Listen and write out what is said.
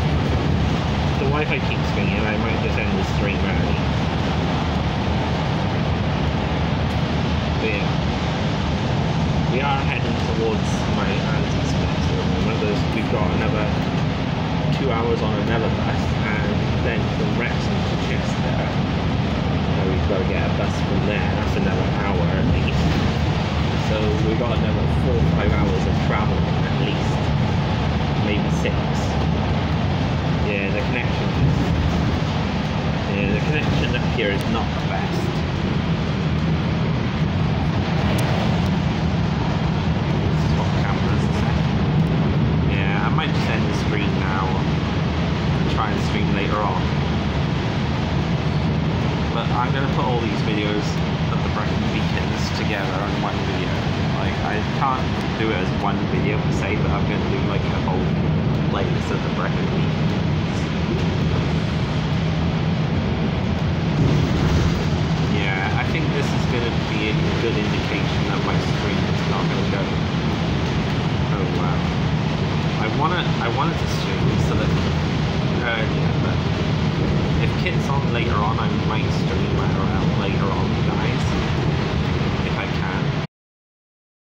the Wi-Fi keeps ringing, I might just end the stream early. But yeah, we are heading towards my auntie's place at the moment. We've got another two hours on another bus, and then from Wrexham to Chester, uh, we've got to get a bus from there. That's another hour at least. So we've got another four or five hours of travel at least, maybe six. Connection. Yeah, the connection up here is not the best. Swap cameras a sec. Yeah, I might just end the stream now and try and stream later on. But I'm gonna put all these videos of the Brecon Beacons together on one video. Like I can't do it as one video per se, but I'm gonna do like a whole playlist of the Brecon Beacons. Yeah, I think this is a good indication that my stream is not gonna go. Oh wow. I wanna I wanted to stream so that earlier, but if Kit's on later on, I might stream